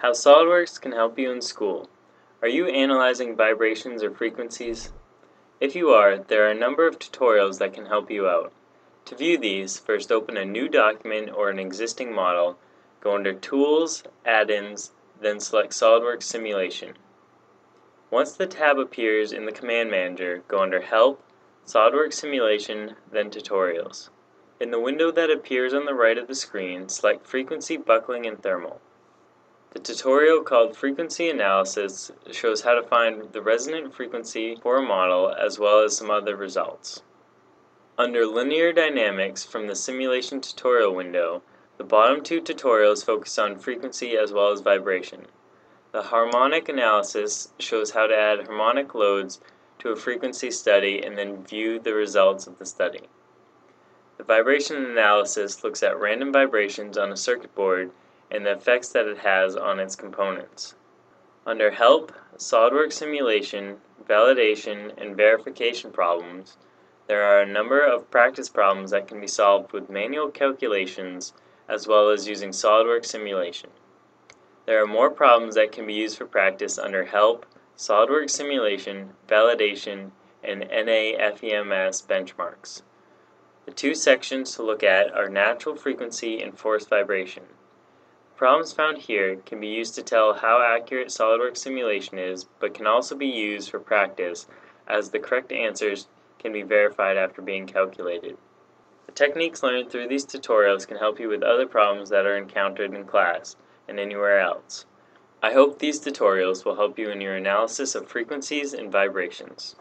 How SOLIDWORKS can help you in school. Are you analyzing vibrations or frequencies? If you are, there are a number of tutorials that can help you out. To view these, first open a new document or an existing model, go under Tools, Add-ins, then select SOLIDWORKS Simulation. Once the tab appears in the Command Manager, go under Help, SOLIDWORKS Simulation, then Tutorials. In the window that appears on the right of the screen, select Frequency Buckling and Thermal. The tutorial called Frequency Analysis shows how to find the resonant frequency for a model as well as some other results. Under Linear Dynamics from the Simulation tutorial window, the bottom two tutorials focus on frequency as well as vibration. The Harmonic Analysis shows how to add harmonic loads to a frequency study and then view the results of the study. The Vibration Analysis looks at random vibrations on a circuit board and the effects that it has on its components. Under Help, SOLIDWORKS Simulation, Validation, and Verification problems, there are a number of practice problems that can be solved with manual calculations as well as using SOLIDWORKS Simulation. There are more problems that can be used for practice under Help, SOLIDWORKS Simulation, Validation, and NAFEMS benchmarks. The two sections to look at are natural frequency and force vibration. Problems found here can be used to tell how accurate SOLIDWORKS simulation is, but can also be used for practice as the correct answers can be verified after being calculated. The techniques learned through these tutorials can help you with other problems that are encountered in class and anywhere else. I hope these tutorials will help you in your analysis of frequencies and vibrations.